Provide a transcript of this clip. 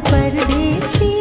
परदेसी